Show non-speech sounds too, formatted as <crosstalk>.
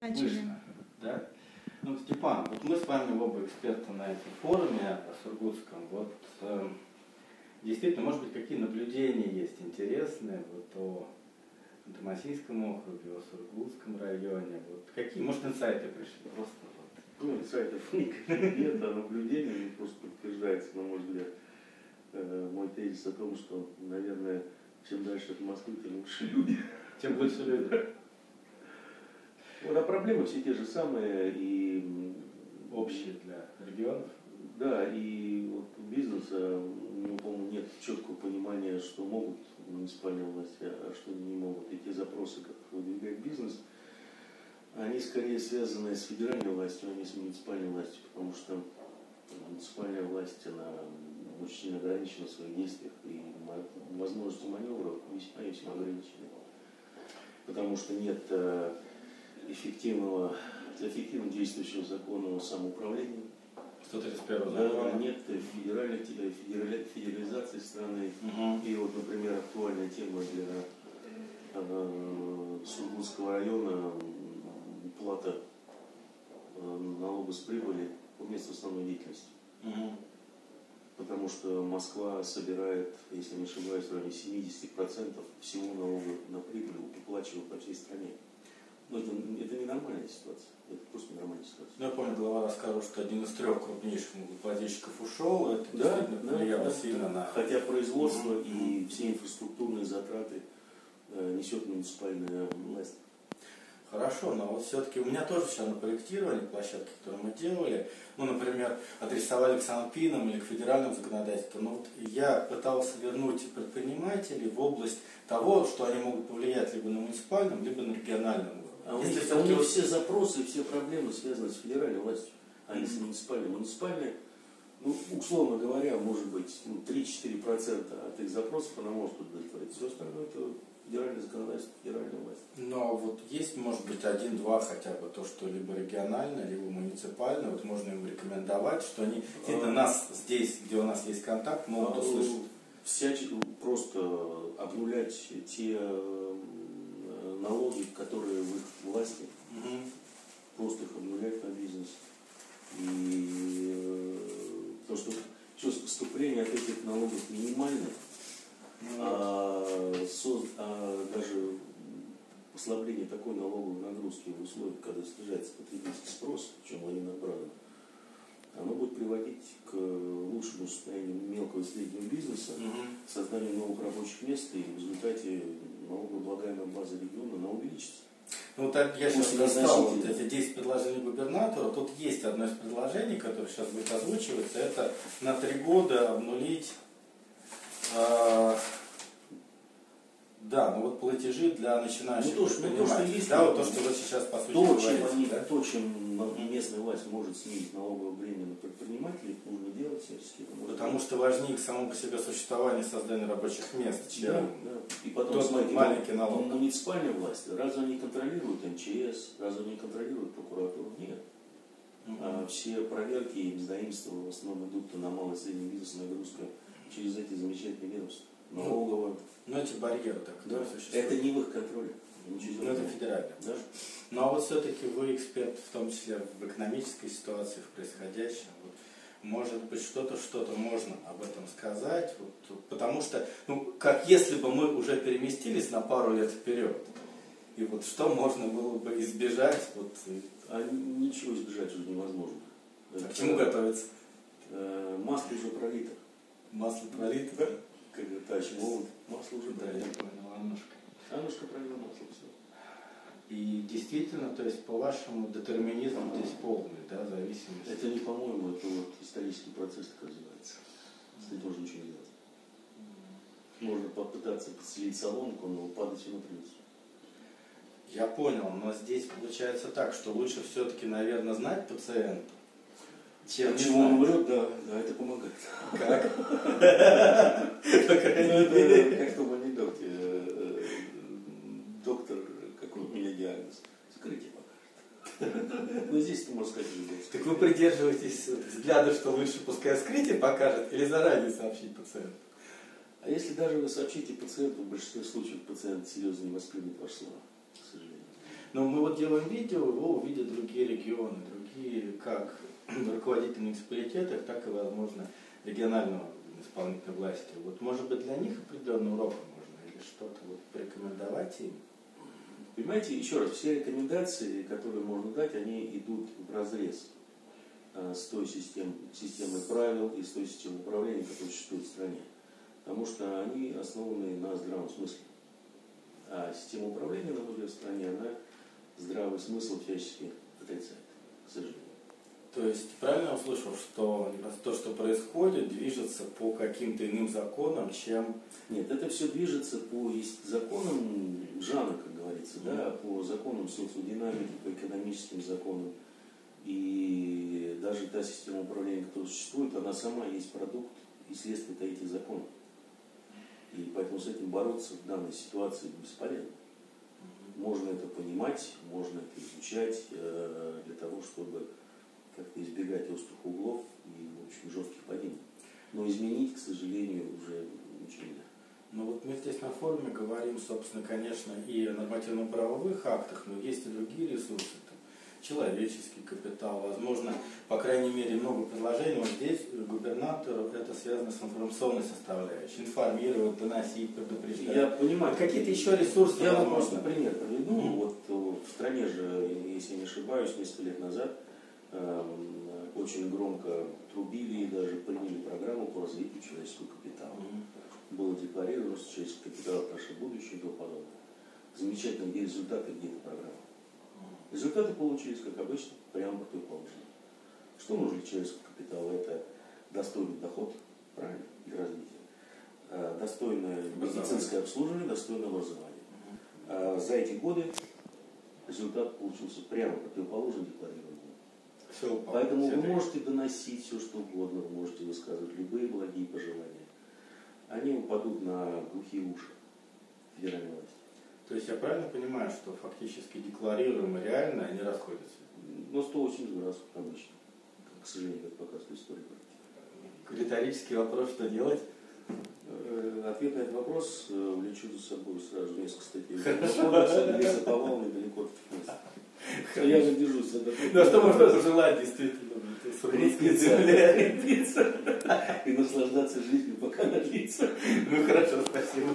Начали. <laughs> Да? Ну, Степан, вот мы с вами оба эксперты на этом форуме Сургутском. Вот э, действительно, может быть, какие наблюдения есть интересные вот о Томасийском округе, о Сургутском районе. Вот какие, может, инсайты пришли? Просто вот. Ну, инсайтов <laughs> нет, а наблюдение просто подтверждается, на мой взгляд, мой тезис о том, что, наверное, чем дальше от Москвы, тем лучше люди. Тем больше людей. Вот, а проблемы все те же самые, и Общие для регионов. Да, и вот у бизнеса, у него, по-моему, нет четкого понимания, что могут муниципальные власти, а что не могут. И те запросы, которые выдвигает бизнес, они скорее связаны с федеральной властью, а не с муниципальной властью, потому что муниципальная власть, она очень сильно ограничена в своих действиях, и мо- возможности маневра весьма весьма ограничены. Потому что нет э, эффективного, эффективно действующего закона о самоуправлении, 131 да, закона. нет федеральной, э, федерали- федерализации страны. Мгм. И вот, например, актуальная тема для э, Сургутского района плата э, налога с прибыли по месту основной деятельности. Мгм. Потому что Москва собирает, если не ошибаюсь, в районе 70% всего налога на прибыль уплачивает по всей стране. Но это, это ненормальная ситуация. Это просто ненормальная ситуация. Ну, я помню, глава рассказывал, что один из трех крупнейших налогоплательщиков ушел. Это Да, действительно да, повлияло да, сильно да. на... Хотя производство Мгм. и все инфраструктурные затраты э, несет муниципальная власть. Хорошо, но вот все-таки у меня тоже все на проектировании площадки, которые мы делали, ну, например, адресовали к Санпинам или к федеральному законодательству, но вот я пытался вернуть предпринимателей в область того, что они могут повлиять либо на муниципальном, либо на региональном уровне. А у Если них, у всё-таки них вот- все запросы, все проблемы связаны с федеральной властью, а не с муниципальной. Муниципальная, ну, условно говоря, может быть, ну, 3-4% от их запросов она может удовлетворить. Все остальное это федеральное законодательство, федеральная власть. Но вот есть, может быть, один-два хотя бы, то, что либо регионально, либо муниципально, вот можно им рекомендовать, что они действительно А. нас здесь, где у нас есть контакт, могут А, услышать. всячески просто обнулять те налоги, которые в их власти, Мгм. просто их обнулять на бизнес. И э, то, что все поступление от этих налогов минимальное, Ну, а, а даже послабление такой налоговой нагрузки в условиях, когда снижается потребительский спрос, чем Владимир Брадов, оно будет приводить к лучшему состоянию мелкого и среднего бизнеса, к созданию новых рабочих мест, и в результате налогооблагаемая база региона она увеличится. Ну, вот так я сейчас достал вот эти 10 предложений губернатора. Тут есть одно из предложений, которое сейчас будет озвучиваться. Это на три года обнулить а, да, ну вот платежи для начинающих Ну, то, что- ну, то, что предпринимателей. есть, да, вот то, что вы сейчас по сути То, чем, говорите. они, да? то, чем местная власть может снизить налоговое бремя на предпринимателей, нужно делать всячески. это Потому что важнее само по себе существование создания рабочих мест, чем Да, да. И потом, тот смотрите, маленький ну, налог. муниципальные власти, разве они контролируют МЧС, разве они контролируют прокуратуру? Нет. Мгм. А все проверки и мздоимства в основном идут на малый и средний бизнес, нагрузка через эти замечательные ведомства. Налоговая. Ну, эти барьеры так Да, существуют. это не в их контроле. Ничего Ну, это делать. федерально. Да? Ну а вот все-таки вы эксперт, в том числе в экономической ситуации, в происходящем. Вот, может быть, что-то, что-то можно об этом сказать, вот, потому что, ну, как если бы мы уже переместились на пару лет вперед, и вот что можно было бы избежать, вот, А ничего избежать уже невозможно. а к чему готовиться? Э, Масло уже пролито. Масло пролито? Как товарищ Воланд, масло уже Да, я пролито. понял, Аннушка. Аннушка пролила масло, все. И действительно, то есть, по-вашему, детерминизм здесь полный, да, зависимость? Это не по-моему, это вот исторический процесс так развивается. С этим можно ничего не делать. Можно попытаться подселить соломку, но падать все равно придется. Я понял, но здесь получается так, что лучше все-таки, наверное, знать пациента, чем не Чего он умрет, да, да, это помогает. Как? <laughs> Ну, как в том анекдоте. Ну, здесь ты можешь сказать. Так вы придерживаетесь взгляда, что лучше пускай вскрытие покажет, или заранее сообщить пациенту? А если даже вы сообщите пациенту, в большинстве случаев пациент серьезно не воспримет ваши слова, к сожалению. Но мы вот делаем видео, его увидят другие регионы, другие как <clears throat> руководители муниципалитетов, так и, возможно, регионального исполнительной власти. Вот, может быть, для них определенный урок можно или что-то вот порекомендовать им? Понимаете, еще раз, все рекомендации, которые можно дать, они идут в разрез э, с той систем, системой правил и с той системой управления, которая существует в стране. Потому что они основаны на здравом смысле. А система управления, на мой взгляд, в стране, она здравый смысл всячески отрицает, к сожалению. То есть правильно услышал, что то, что происходит, движется по каким-то иным законам, чем... Нет, это все движется по законам жанра, как говорится, да, по законам социодинамики, по экономическим законам. И даже та система управления, которая существует, она сама есть продукт и следствие этих законов. И поэтому с этим бороться в данной ситуации бесполезно. Можно это понимать, можно это изучать э, для того, чтобы как-то избегать острых углов и, общем, жестких падений. Но изменить, к сожалению, уже ничего нельзя. Ну вот мы здесь на форуме говорим, собственно, конечно, и о нормативно-правовых актах, но есть и другие ресурсы, там, человеческий капитал, возможно, по крайней мере, много предложений. Вот здесь губернатору это связано с информационной составляющей, информировать, доносить, предупреждать. Я понимаю. Какие-то еще ресурсы, Я вам просто пример приведу. Mm-hmm. Вот в стране же, если не ошибаюсь, несколько лет назад Эм, очень громко трубили и даже приняли программу по развитию человеческого капитала. Mm-hmm. Было декларировано, что человеческий капитал – наше будущее и тому подобное. Замечательно, где результаты, где эта программа. Результаты получились, как обычно, прямо противоположные. Что нужно для человеческого капитала? Это достойный доход, правильно, для развития. Э, достойное медицинское обслуживание, достойное образование. Э, за эти годы результат получился прямо противоположный декларированному. Все Поэтому все вы можете доносить все, что угодно, вы можете высказывать любые благие пожелания. Они упадут на глухие уши федеральной власти. То есть я правильно понимаю, что фактически декларируемо реально они расходятся? Ну, 180 раз обычно. К сожалению, как показывает история. Риторический вопрос, что делать? Э, ответ на этот вопрос э, влечу за собой сразу несколько статей. Леса по волне далеко от. Я же держусь за такой. Ну, что можно пожелать, действительно? Репиться. И наслаждаться жизнью, пока она длится. Ну, хорошо, спасибо.